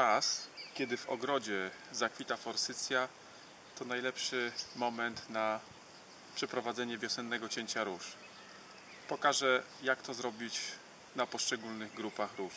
czas, kiedy w ogrodzie zakwita forsycja, to najlepszy moment na przeprowadzenie wiosennego cięcia róż. Pokażę, jak to zrobić na poszczególnych grupach róż.